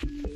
you